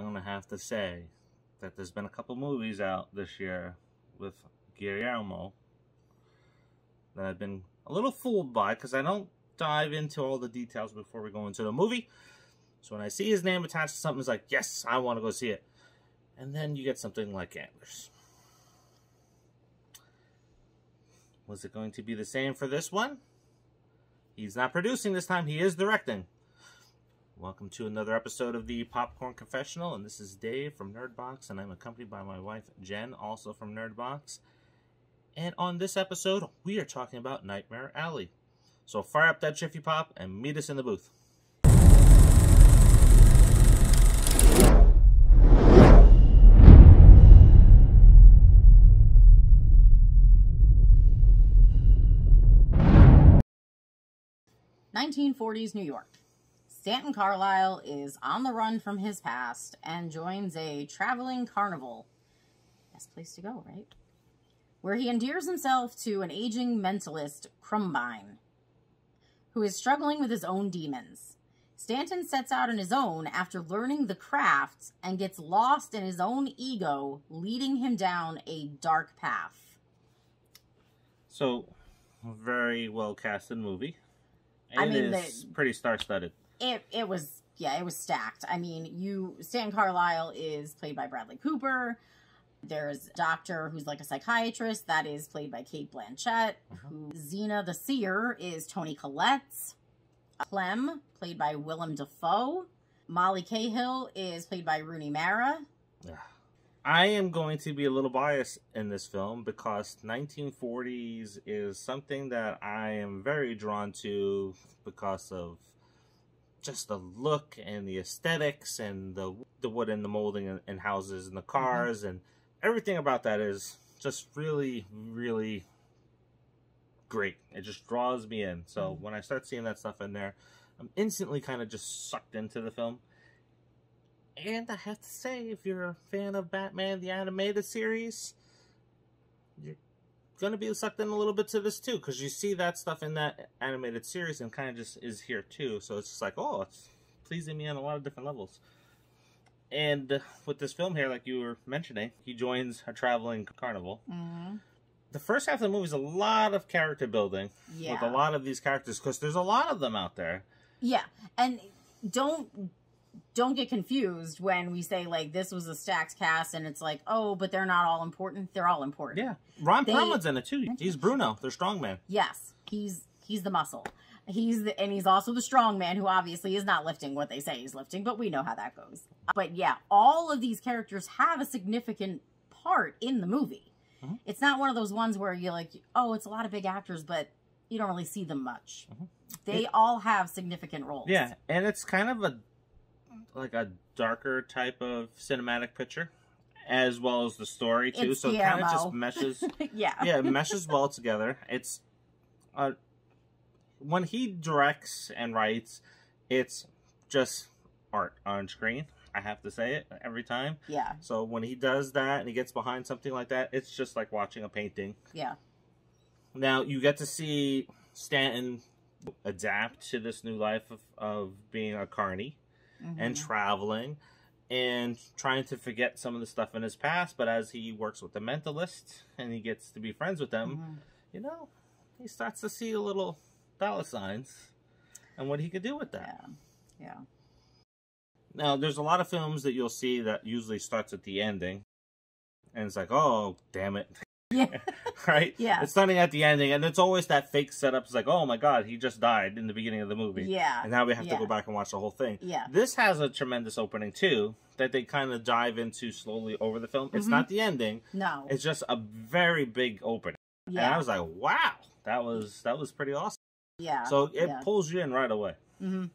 I'm gonna have to say that there's been a couple movies out this year with Guillermo that I've been a little fooled by because I don't dive into all the details before we go into the movie. So when I see his name attached to something, it's like, yes, I want to go see it. And then you get something like Antlers. Was it going to be the same for this one? He's not producing this time, he is directing. Welcome to another episode of the Popcorn Confessional, and this is Dave from Nerdbox, and I'm accompanied by my wife Jenn, also from Nerdbox. And on this episode, we are talking about Nightmare Alley. So fire up that Jiffy Pop and meet us in the booth. Nineteen forties New York. Stanton Carlisle is on the run from his past and joins a traveling carnival. Best place to go, right? Where he endears himself to an aging mentalist, Krumbein, who is struggling with his own demons. Stanton sets out on his own after learning the craft and gets lost in his own ego, leading him down a dark path. So, very well casted movie. It I mean, is the- pretty star studded. It it was yeah it was stacked. I mean you stan carlisle is played by bradley cooper. There's a doctor who's like a psychiatrist that is played by cate blanchett uh-huh. who zeena the seer is toni collette clem played by willem dafoe. Molly cahill is played by rooney mara. I am going to be a little biased in this film because 1940s is something that I am very drawn to because of just the look and the aesthetics and the the wood and the molding in, in houses and the cars and everything about that is just really really great. It just draws me in. So Mhm. when I start seeing that stuff in there, I'm instantly kind of just sucked into the film. And I have to say, if you're a fan of Batman the animated series, you're gonna be sucked in a little bit to this too, because you see that stuff in that animated series and kind of just is here too. So it's just like, oh, it's pleasing me on a lot of different levels. And with this film here, like you were mentioning, he joins a traveling carnival. mm-hmm. The first half of the movie is a lot of character building yeah with a lot of these characters because there's a lot of them out there. Yeah, and don't don't get confused when we say like this was a stacked cast and it's like oh but they're not all important. They're all important. Yeah, Ron They- Perlman's in it too. He's Bruno, their strongman. Yes, he's he's the muscle. He's the, and he's also the strong man who obviously is not lifting what they say he's lifting, but we know how that goes. But yeah, all of these characters have a significant part in the movie. Mhm. It's not one of those ones where you're like, oh, it's a lot of big actors, but you don't really see them much. Mhm. They all have significant roles. Yeah, and it's kind of a like a darker type of cinematic picture, as well as the story too. It's so it kind of just meshes. yeah. yeah, it meshes well together. It's uh, when he directs and writes, it's just art on screen. I have to say it every time. Yeah. So when he does that and he gets behind something like that, it's just like watching a painting. Yeah. Now you get to see Stanton adapt to this new life of, of being a carny and Mhm. traveling and trying to forget some of the stuff in his past. But as he works with the mentalist and he gets to be friends with them, Mhm. you know, he starts to see a little dollar signs and what he could do with that. Yeah. Yeah. Now, there's a lot of films that you'll see that usually starts at the ending. And it's like, oh, damn it. Yeah. right? Yeah. It's starting at the ending, and it's always that fake setup. It's like, oh my god, he just died in the beginning of the movie. Yeah. And now we have Yeah. to go back and watch the whole thing. Yeah. This has a tremendous opening, too, that they kind of dive into slowly over the film. It's Mhm. not the ending, No. it's just a very big opening. And I was like, wow, that was that was pretty awesome. Yeah. So it yeah. pulls you in right away. hmm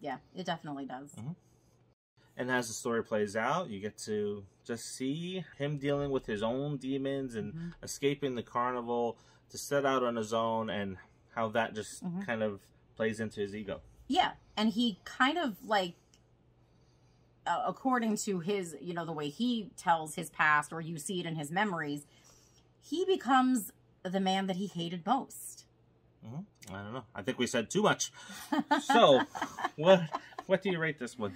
Yeah. It definitely does. And as the story plays out, you get to just see him dealing with his own demons and Mhm. escaping the carnival to set out on his own and how that just Mhm. kind of plays into his ego. Yeah, and he kind of like, uh, according to his, you know, the way he tells his past, or you see it in his memories, he becomes the man that he hated most. I don't know. I think we said too much. So, what what do you rate this one?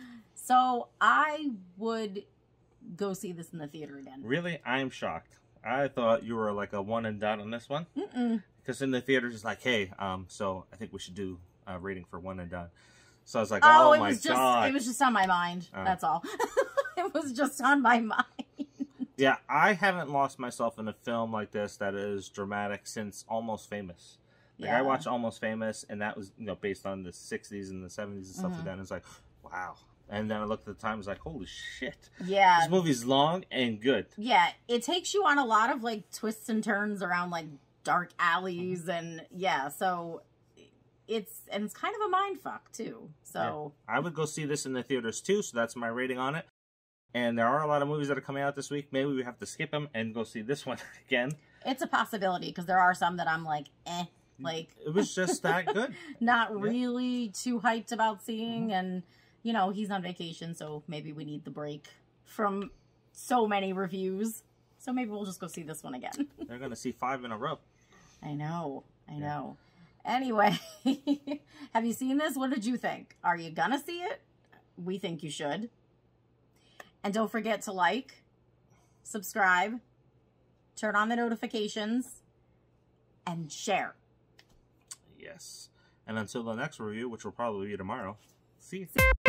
So I would go see this in the theater again. Really, I'm shocked. I thought you were like a one and done on this one because in the theaters it's like, hey, um, so I think we should do a rating for one and done. So I was like, Oh, oh, it my was just god, it was just on my mind. Oh. That's all. it was just on my mind. yeah. I haven't lost myself in a film like this that is dramatic since Almost Famous. Like I watched Almost Famous, and that was you know based on the '60s and the '70s and stuff Mhm. like that. And it's like, wow. And then I looked at the time, I was like, holy shit, Yeah. this movie's long and good. Yeah, it takes you on a lot of like twists and turns around like dark alleys Mm-hmm. and yeah, so it's and it's kind of a mind fuck too. So I would go see this in the theaters too, so that's my rating on it. And there are a lot of movies that are coming out this week. Maybe we have to skip them and go see this one again. it's a possibility because there are some that I'm like, eh, like It was just that good. not Yeah. Mm-hmm. really too hyped about seeing and you know, he's on vacation, so maybe we need the break from so many reviews. So maybe we'll just go see this one again. They're gonna see five in a row. I know. I Yeah. know. Anyway, have you seen this? What did you think? Are you gonna see it? We think you should. And don't forget to like, subscribe, turn on the notifications, and share. Yes. And until the next review, which will probably be tomorrow. See you.